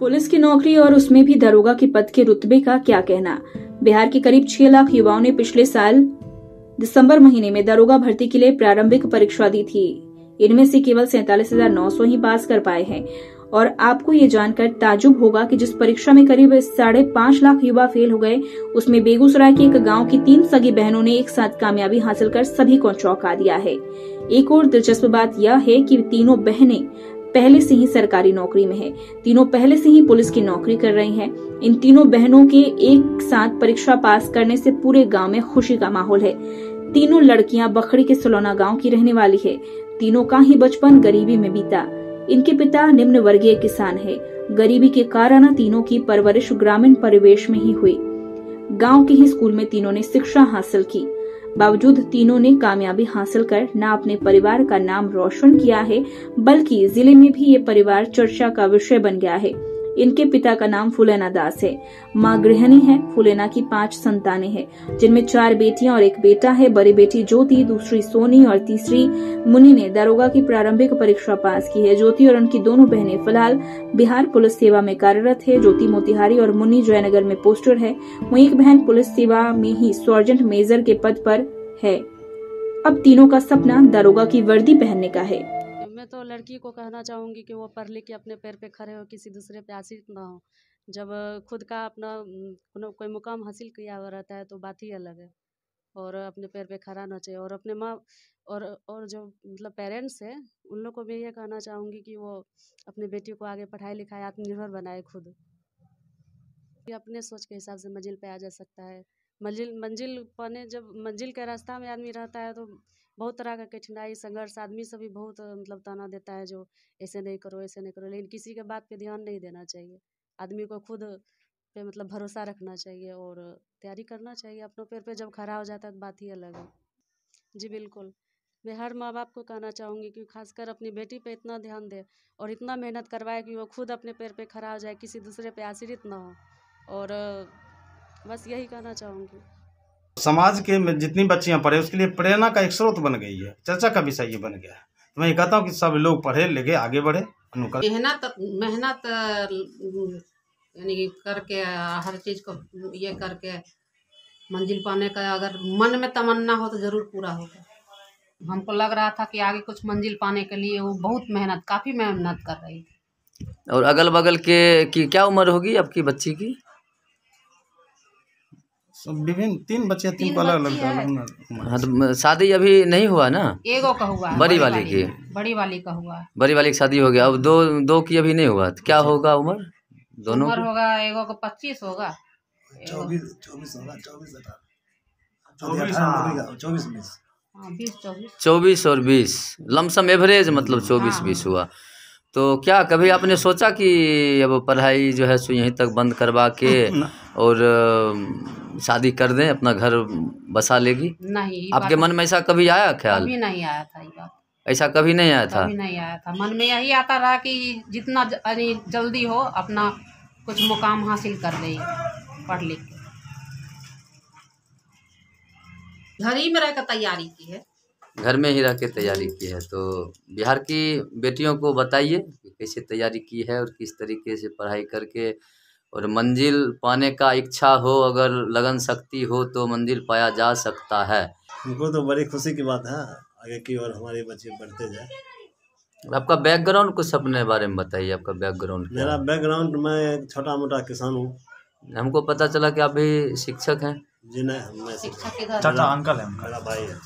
Police की नौकरी और उसमें भी दरोगा के पद के रुतबे का क्या कहना? बिहार के करीब छह लाख युवाओं ने पिछले साल दिसंबर महीने में दरोगा भर्ती के लिए प्रारंभिक परीक्षा दी थी। इनमें से केवल सैतालीस हज़ार नौ सौ ही पास कर पाए हैं। और आपको ये जानकर ताजुब होगा कि जिस परीक्षा में करीब साढ़े पाँच लाख युवा फेल हो गए, उसमें बेगूसराय के एक गाँव की तीन सगी बहनों ने एक साथ कामयाबी हासिल कर सभी को चौंका दिया है। एक और दिलचस्प बात यह है कि तीनों बहनें पहले से ही सरकारी नौकरी में है। तीनों पहले से ही पुलिस की नौकरी कर रही हैं। इन तीनों बहनों के एक साथ परीक्षा पास करने से पूरे गाँव में खुशी का माहौल है। तीनों लड़कियाँ बखड़ी के सलोना गाँव की रहने वाली है। तीनों का ही बचपन गरीबी में बीता। इनके पिता निम्न वर्गीय किसान है। गरीबी के कारण तीनों की परवरिश ग्रामीण परिवेश में ही हुई। गाँव के ही स्कूल में तीनों ने शिक्षा हासिल की। बावजूद तीनों ने कामयाबी हासिल कर न अपने परिवार का नाम रोशन किया है, बल्कि ज़िले में भी ये परिवार चर्चा का विषय बन गया है। इनके पिता का नाम फुलेना दास है। माँ गृहिणी है, फुलेना की पाँच संतानें हैं, जिनमें चार बेटियाँ और एक बेटा है। बड़ी बेटी ज्योति, दूसरी सोनी और तीसरी मुनि ने दारोगा की प्रारंभिक परीक्षा पास की है। ज्योति और उनकी दोनों बहनें फ़िलहाल बिहार पुलिस सेवा में कार्यरत है। ज्योति मोतिहारी और मुन्नी जयनगर में पोस्टर है। वहीं एक बहन पुलिस सेवा में ही सर्जेंट मेजर के पद पर है। अब तीनों का सपना दारोगा की वर्दी पहनने का है। मैं तो लड़की को कहना चाहूँगी कि वो पढ़ लिख के अपने पैर पे खड़े हो, किसी दूसरे पे आश्रित ना हो। जब खुद का अपना कोई मुकाम हासिल किया हुआ रहता है तो बात ही अलग है। और अपने पैर पे खड़ा होना चाहिए। और अपने माँ, और और जो मतलब पेरेंट्स हैं, उन लोग को भी ये कहना चाहूँगी कि वो अपनी बेटी को आगे पढ़ाई लिखाई आत्मनिर्भर बनाए खुद। अपने सोच के हिसाब से मंजिल पे आ जा सकता है। मंजिल मंजिल पाने, जब मंजिल के रास्ता में आदमी रहता है तो बहुत तरह का कठिनाई, संघर्ष, आदमी से भी बहुत मतलब ताना देता है जो ऐसे नहीं करो, ऐसे नहीं करो, लेकिन किसी के बात पे ध्यान नहीं देना चाहिए। आदमी को खुद पे मतलब भरोसा रखना चाहिए और तैयारी करना चाहिए, अपनों पैर पे जब खड़ा हो जाता है तो बात ही अलग है। जी, बिल्कुल। मैं हर माँ बाप को कहना चाहूँगी कि खासकर अपनी बेटी पे इतना ध्यान दे और इतना मेहनत करवाए कि वो खुद अपने पैर पे खड़ा हो जाए, किसी दूसरे पे आश्रित ना हो। और बस यही कहना चाहूँगी। समाज के में जितनी बच्चियाँ पढ़े उसके लिए प्रेरणा का एक स्रोत बन गई है। चर्चा का विषय ये बन गया है। तो मैं ये कहता हूँ कि सब लोग पढ़े लिखे आगे बढ़े अनुकरण मेहनत मेहनत यानी करके हर चीज़ को ये करके मंजिल पाने का अगर मन में तमन्ना हो तो ज़रूर पूरा होगा। हमको लग रहा था कि आगे कुछ मंजिल पाने के लिए वो बहुत मेहनत काफ़ी मेहनत कर रही थी। और अगल बगल के की क्या उम्र होगी आपकी बच्ची की? विभिन्न तीन बच्चे तीन को अलग अलग हाँ। तो शादी अभी नहीं हुआ ना? एगो का हुआ बड़ी वाली की? बड़ी वाली का हुआ। बड़ी वाली की शादी हो गया। अब दो दो की अभी नहीं हुआ। तो क्या होगा उम्र? दोनों उम्र होगा एगो को पच्चीस होगा। चौबीस चौबीस होगा चौबीस चौबीस चौबीस चौबीस चौबीस। और बीस। लमसम एवरेज मतलब चौबीस हाँ। बीस हुआ। तो क्या कभी आपने सोचा कि अब पढ़ाई जो है सो यहीं तक बंद करवा के और शादी कर दें अपना घर बसा लेगी। नहीं आपके मन में ऐसा कभी आया ख्याल? कभी नहीं आया था ये बात। ऐसा कभी नहीं आया था? कभी नहीं आया था। मन में यही आता रहा कि जितना ज- जल्दी हो अपना कुछ मुकाम हासिल कर ले पढ़ लिख के घर ही में रहकर तैयारी की है। घर में ही रह के तैयारी की है। तो बिहार की बेटियों को बताइए कि कैसे तैयारी की है और किस तरीके से पढ़ाई करके और मंजिल पाने का इच्छा हो अगर लगन शक्ति हो तो मंजिल पाया जा सकता है। हमको तो बड़ी खुशी की बात है आगे की ओर हमारे बच्चे बढ़ते जाए। आपका बैकग्राउंड कुछ अपने बारे में बताइए आपका बैकग्राउंड मेरा बैकग्राउंड मैं एक छोटा मोटा किसान हूँ। हमको पता चला कि आप भी शिक्षक हैं। जी नहीं मैं शिक्षक चाचा अंकल है मेरा भाई है।